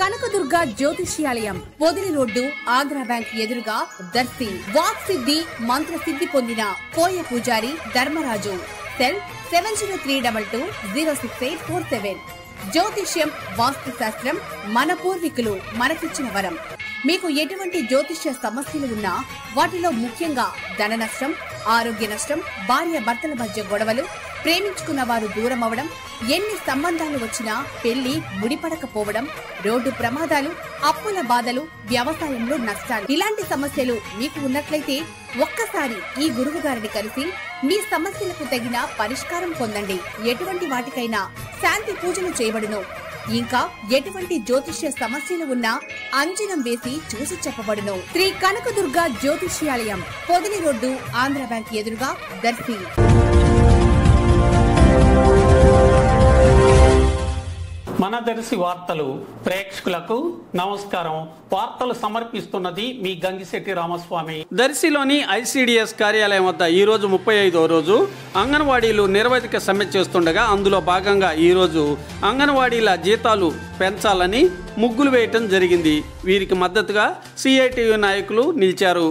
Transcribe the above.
కనకదుర్గ జ్యోతిష్యాలయం Podili road Agra bank ఎదురుగా Darsi walk సిద్ధి మంత్ర సిద్ధి పొందిన కోయ పూజారి Dharmaraju. Cell seven zero three double two zero six eight four seven. జ్యోతిష్యం వాస్తు శాస్త్రం మన పూర్వీకులు మనకిచ్చిన వరం. మీకు ఎటువంటి జ్యోతిష్య సమస్యలు ఉన్నా వాటిలో ముఖ్యంగా ధన నష్టం ఆరోగ్య నష్టం భార్య భర్తల మధ్య గొడవలు ప్రేమించుకున్న వారు దూరం అవడం ఎన్ని సంబంధాలు వచ్చినా పెళ్ళి ముడిపడకపోవడం రోడ్డు ప్రమాదాలు అప్పుల బాధలు వ్యవసాయంలో నష్టాలు. ఇలాంటి సమస్యలు మీకు ఉన్నట్లయితే ఒక్కసారి ఈ గురువు గారిని కలిసి మీ సమస్యలకు తగిన పరిష్కారం పొందండి. ఎటువంటి వాటికైనా శాంతి పూజలు చేయబడును. ఇంకా ఎటువంటి జ్యోతిష్య సమస్యలు ఉన్నా అంజనం వేసి చూసి చెప్పబడును. శ్రీ కనకదుర్గ జ్యోతిష్యాలయం పొదిలి రోడ్డు ఆంధ్ర బ్యాంక్ ఎదురుగా దర్శి. మన దర్శి వార్తలు ప్రేక్షకులకు నమస్కారం. వార్తలు సమర్పిస్తున్నది మీ గంగిశెట్టి రామస్వామి. దర్శిలోని ఐసిడిఎస్ కార్యాలయం వద్ద ఈ రోజు ముప్పై ఐదో రోజు అంగన్వాడీలు నిర్వధిక సమ్మె చేస్తుండగా అందులో భాగంగా ఈ రోజు అంగన్వాడీల జీతాలు పెంచాలని ముగ్గులు వేయటం జరిగింది. వీరికి మద్దతుగా సిఐటియు నాయకులు నిలిచారు.